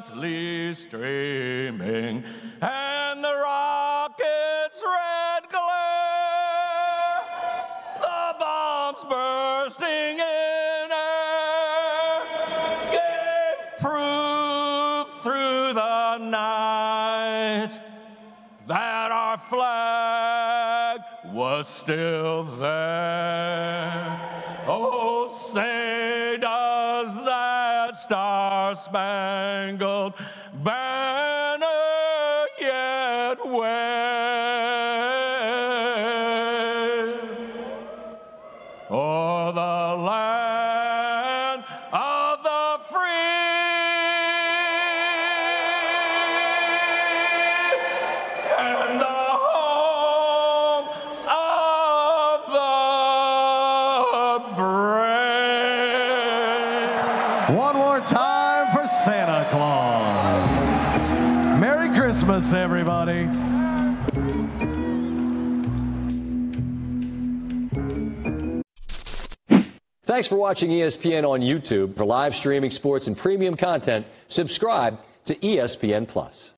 gallantly streaming and the rocket's red glare the bombs bursting in air gave proof through the night that our flag was still there. Star spangled banner yet wave? o'er the land Claus. Merry Christmas, everybody. Thanks for watching ESPN on YouTube. For live streaming sports and premium content, subscribe to ESPN Plus.